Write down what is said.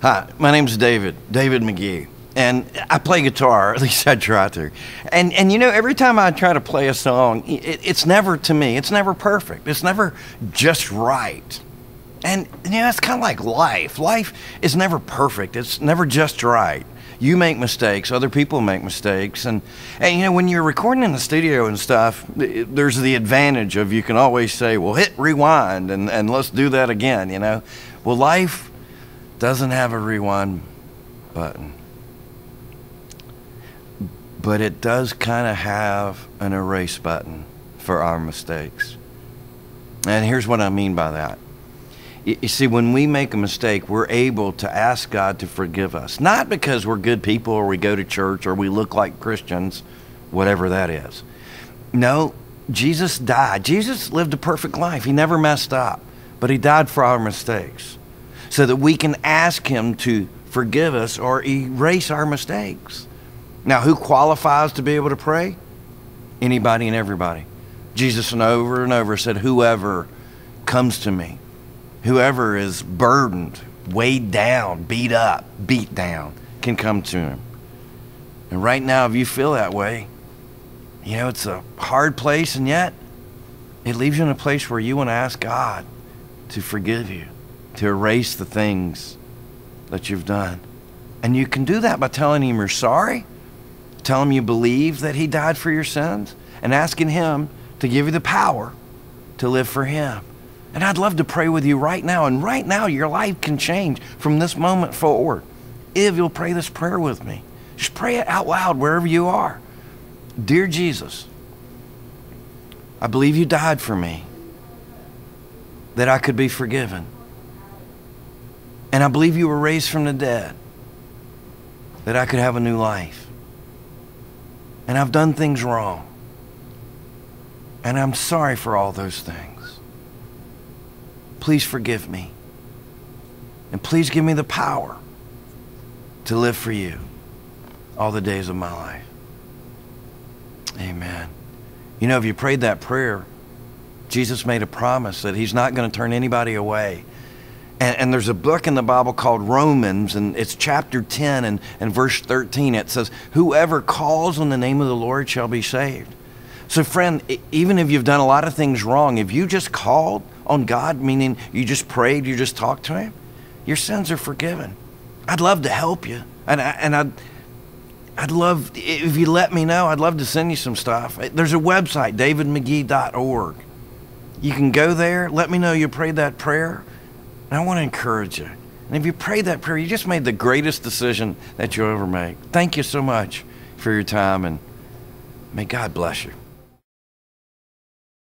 Hi, my name's David, David McGee. And I play guitar, at least I try to. And, and you know, every time I try to play a song, it, it's never, to me, it's never perfect. It's never just right. And, you know, it's kind of like life. Life is never perfect, it's never just right. You make mistakes, other people make mistakes. And, and, you know, when you're recording in the studio and stuff, there's the advantage of you can always say, well, hit rewind and, and let's do that again, you know? Well, life doesn't have a rewind button. But it does kind of have an erase button for our mistakes. And here's what I mean by that. You see, when we make a mistake, we're able to ask God to forgive us. Not because we're good people or we go to church or we look like Christians, whatever that is. No, Jesus died. Jesus lived a perfect life. He never messed up, but He died for our mistakes so that we can ask Him to forgive us or erase our mistakes. Now, who qualifies to be able to pray? Anybody and everybody. Jesus, and over and over, said, Whoever comes to me, whoever is burdened, weighed down, beat up, beat down, can come to Him. And right now, if you feel that way, you know, it's a hard place, and yet it leaves you in a place where you want to ask God to forgive you to erase the things that you've done. And you can do that by telling him you're sorry, tell him you believe that he died for your sins, and asking him to give you the power to live for him. And I'd love to pray with you right now. And right now, your life can change from this moment forward. If you'll pray this prayer with me, just pray it out loud wherever you are. Dear Jesus, I believe you died for me, that I could be forgiven. And I believe you were raised from the dead that I could have a new life. And I've done things wrong. And I'm sorry for all those things. Please forgive me. And please give me the power to live for you all the days of my life. Amen. You know, if you prayed that prayer, Jesus made a promise that He's not going to turn anybody away and, and, there's a book in the Bible called Romans, and it's chapter 10 and, and verse 13. It says, Whoever calls on the name of the Lord shall be saved. So, friend, even if you've done a lot of things wrong, if you just called on God, meaning you just prayed, you just talked to Him, your sins are forgiven. I'd love to help you. And, I, and I'd, I'd love, if you let me know, I'd love to send you some stuff. There's a website, davidmcgee.org. You can go there, let me know you prayed that prayer and I want to encourage you. And if you prayed that prayer, you just made the greatest decision that you'll ever make. Thank you so much for your time, and may God bless you.